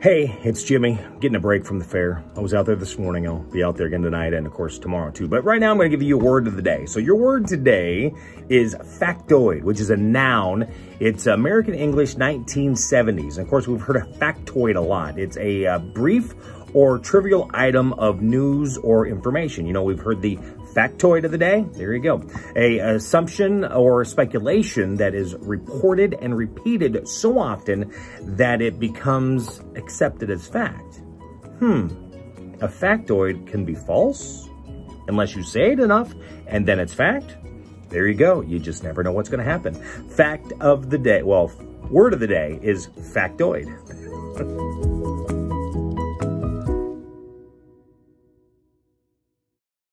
Hey, it's Jimmy, getting a break from the fair. I was out there this morning. I'll be out there again tonight and, of course, tomorrow too. But right now, I'm going to give you a word of the day. So your word today is factoid, which is a noun. It's American English 1970s. And of course, we've heard of factoid a lot. It's a uh, brief or trivial item of news or information. You know, we've heard the factoid of the day. There you go. A assumption or speculation that is reported and repeated so often that it becomes accepted as fact. Hmm. A factoid can be false unless you say it enough and then it's fact. There you go. You just never know what's going to happen. Fact of the day. Well, word of the day is factoid.